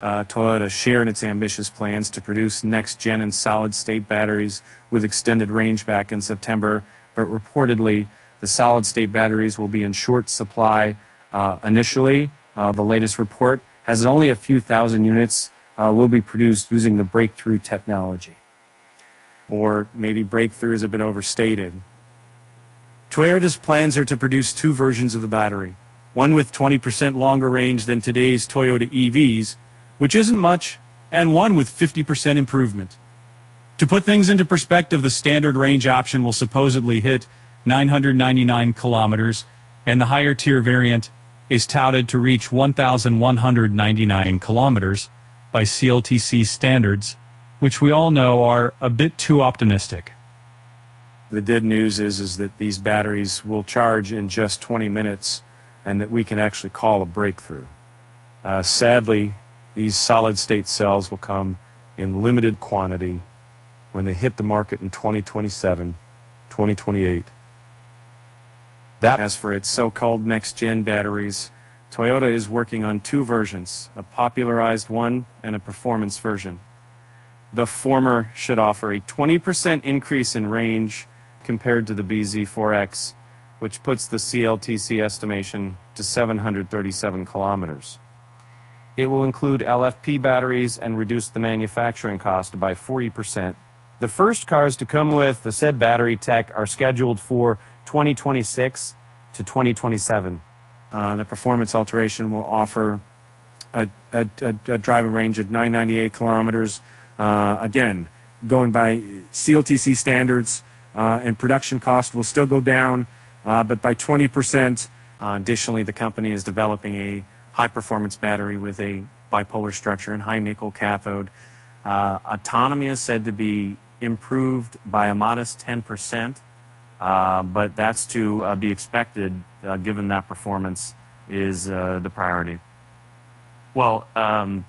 uh, Toyota share in its ambitious plans to produce next-gen and solid-state batteries with extended range back in September, but reportedly the solid-state batteries will be in short supply uh, initially. Uh, the latest report has only a few thousand units uh, will be produced using the breakthrough technology. Or maybe breakthrough is a bit overstated. Toyota's plans are to produce two versions of the battery, one with 20% longer range than today's Toyota EVs, which isn't much, and one with 50% improvement. To put things into perspective, the standard range option will supposedly hit 999 kilometers, and the higher tier variant is touted to reach 1,199 kilometers by CLTC standards, which we all know are a bit too optimistic. The good news is, is that these batteries will charge in just 20 minutes and that we can actually call a breakthrough. Uh, sadly, these solid state cells will come in limited quantity when they hit the market in 2027, 2028. That as for its so-called next-gen batteries, Toyota is working on two versions, a popularized one and a performance version. The former should offer a 20% increase in range compared to the BZ4X, which puts the CLTC estimation to 737 kilometers. It will include LFP batteries and reduce the manufacturing cost by 40%. The first cars to come with the said battery tech are scheduled for 2026 to 2027. Uh, the performance alteration will offer a, a, a, a driving range of 998 kilometers. Uh, again, going by CLTC standards, uh, and production cost will still go down, uh, but by 20%. Uh, additionally, the company is developing a high-performance battery with a bipolar structure and high nickel cathode. Uh, autonomy is said to be improved by a modest 10%, uh, but that's to uh, be expected given that performance is the priority. Well, um,